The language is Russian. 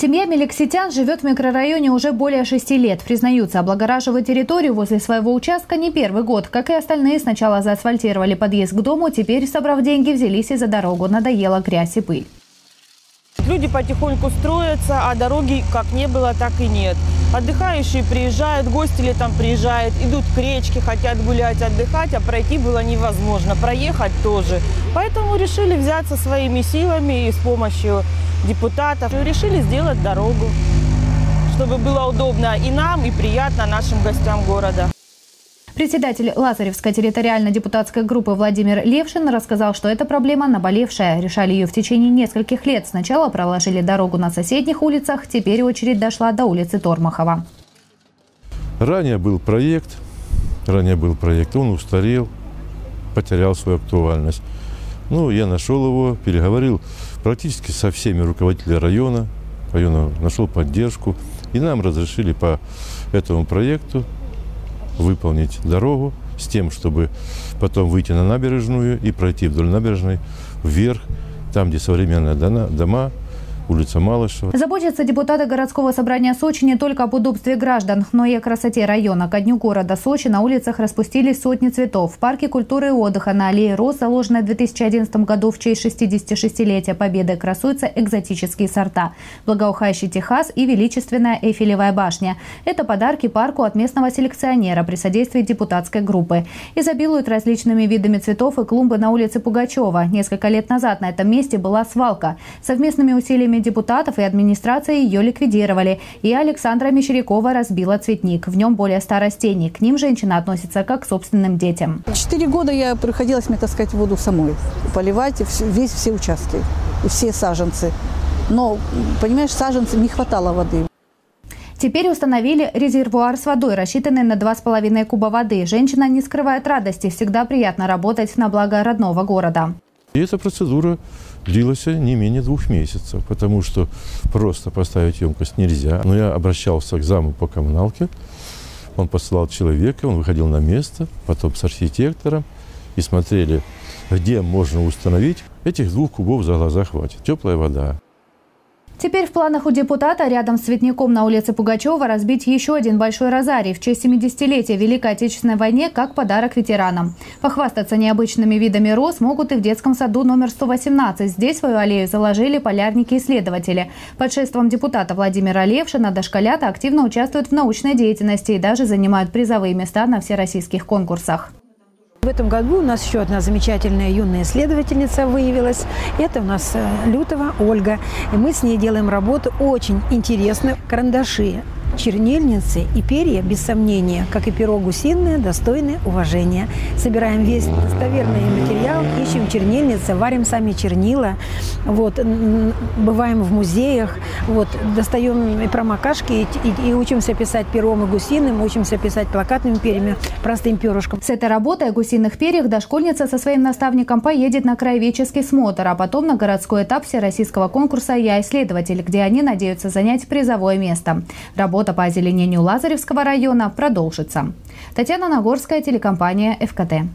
Семья Меликситян живет в микрорайоне уже более шести лет. Признаются, облагораживать территорию возле своего участка не первый год. Как и остальные, сначала заасфальтировали подъезд к дому, теперь, собрав деньги, взялись и за дорогу. Надоела грязь и пыль. Люди потихоньку строятся, а дороги как не было, так и нет. Отдыхающие приезжают, гости летом приезжают, идут к речке, хотят гулять, отдыхать, а пройти было невозможно, проехать тоже. Поэтому решили взяться своими силами и с помощью депутатов решили сделать дорогу, чтобы было удобно и нам, и приятно нашим гостям города. Председатель Лазаревской территориально-депутатской группы Владимир Левшин рассказал, что эта проблема наболевшая. Решали ее в течение нескольких лет. Сначала проложили дорогу на соседних улицах, теперь очередь дошла до улицы Тормахова. Ранее был проект, ранее был проект, он устарел, потерял свою актуальность. Ну, я нашел его, переговорил практически со всеми руководителями района, района нашел поддержку, и нам разрешили по этому проекту выполнить дорогу с тем, чтобы потом выйти на набережную и пройти вдоль набережной вверх, там, где современные дома, улица Малышева. Заботятся депутаты городского собрания Сочи не только об удобстве граждан, но и о красоте района. Ко дню города Сочи на улицах распустились сотни цветов. В парке культуры и отдыха на аллее Роз, заложенной в 2011 году в честь 66-летия Победы, красуются экзотические сорта. Благоухающий Техас и величественная Эйфелевая башня. Это подарки парку от местного селекционера при содействии депутатской группы. Изобилуют различными видами цветов и клумбы на улице Пугачева. Несколько лет назад на этом месте была свалка. Совместными усилиями депутатов и администрации ее ликвидировали, и Александра Мещерякова разбила цветник. В нем более ста растений. К ним женщина относится как к собственным детям. Четыре года я приходилось мне таскать воду самой, поливать весь все участки, все саженцы. Но, понимаешь, саженцам не хватало воды. Теперь установили резервуар с водой, рассчитанный на 2,5 куба воды. Женщина не скрывает радости. Всегда приятно работать на благо родного города. И эта процедура длилась не менее двух месяцев, потому что просто поставить емкость нельзя. Но я обращался к заму по коммуналке, он посылал человека, он выходил на место, потом с архитектором, и смотрели, где можно установить. Этих двух кубов за глаза хватит. Теплая вода. Теперь в планах у депутата рядом с цветником на улице Пугачева разбить еще один большой розарий в честь 70-летия Великой Отечественной войне как подарок ветеранам. Похвастаться необычными видами роз могут и в детском саду номер 118. Здесь свою аллею заложили полярники-исследователи. Под шеством депутата Владимира Левшина дошколята активно участвуют в научной деятельности и даже занимают призовые места на всероссийских конкурсах. В этом году у нас еще одна замечательная юная исследовательница выявилась. Это у нас э, Лютова Ольга. И мы с ней делаем работу очень интересную. Карандаши чернильницы и перья, без сомнения, как и перо гусиное, достойны уважения. Собираем весь достоверный материал, ищем чернильницы, варим сами чернила, вот, бываем в музеях, вот, достаем и промокашки, и, и, и учимся писать пером и гусиным, учимся писать плакатными перьями, простым перышком. С этой работой о гусиных перьях дошкольница со своим наставником поедет на краеведческий смотр, а потом на городской этап всероссийского конкурса «Я исследователь», где они надеются занять призовое место. Работа Работа по озеленению Лазаревского района продолжится. Татьяна Нагорская, телекомпания «ФКТ».